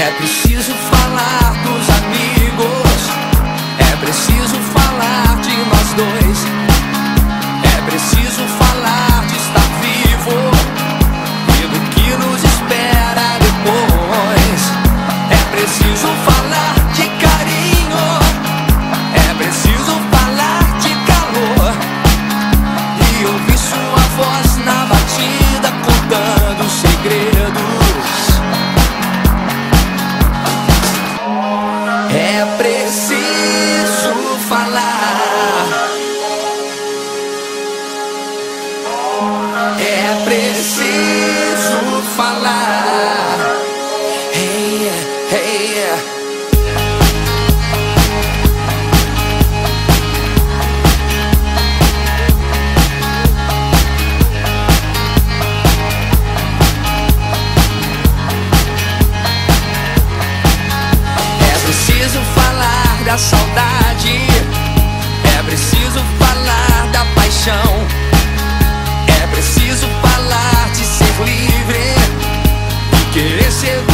É saudade. É preciso falar da paixão. É preciso falar de ser livre e querer segurar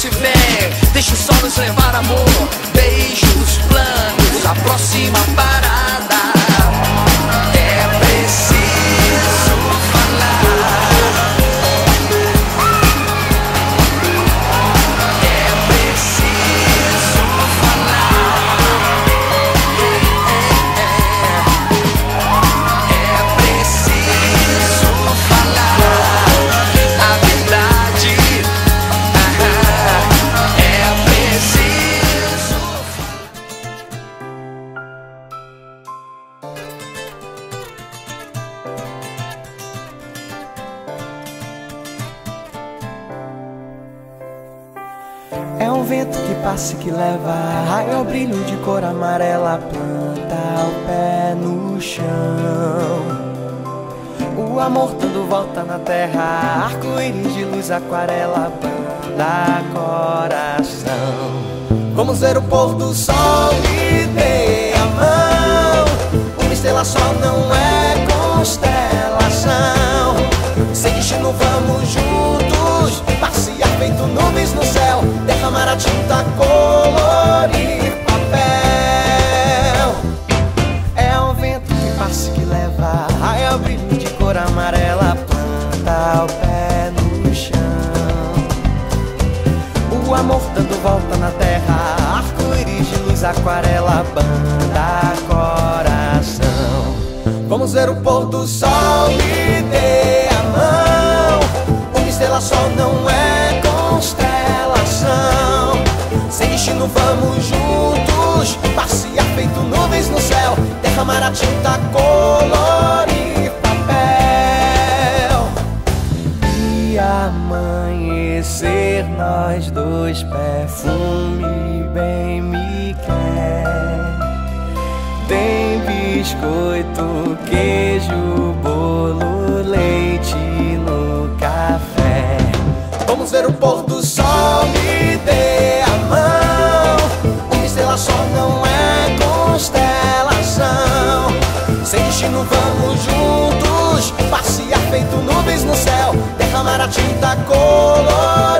noite vem. Deixe o sol nos levar, amor. Deixe os planos, a próxima parada. Vento que passa e que leva raio ao brilho de cor amarela, planta o pé no chão. O amor dando volta na terra, arco-íris de luz, aquarela, banda coração. Vamos ver o pôr do sol e dê a mão. Uma estrela só não é constelação. Tinta, colorir papel. É um vento que passa que leva Raia o brilho de cor amarela Planta o pé no chão. O amor dando volta na terra Arco-íris de luz, aquarela Banda, coração. Vamos ver o pôr do sol e dê a mão. Uma estrela só não é constelação destino vamos juntos. Passear feito nuvens no céu. Derramar a tinta, colorir papel. E amanhecer nós dois Perfume bem me quer. Tem biscoito, queijo, bolo, leite no café. Vamos ver o pôr do sol e dê Sem destino vamos juntos. Passear feito nuvens no céu, derramar a tinta, colorir